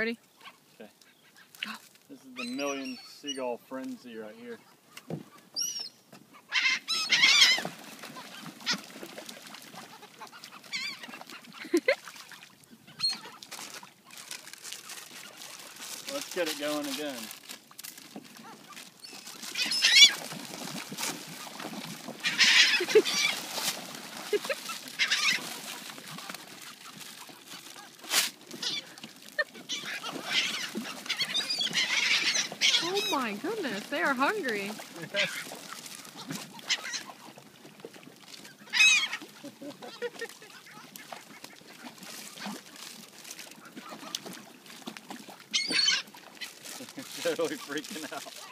Ready? Okay. Go. This is the million seagull frenzy right here. Let's get it going again. my goodness, they are hungry. totally freaking out.